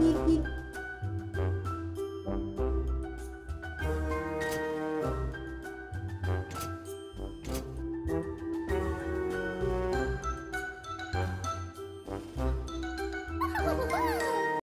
你你。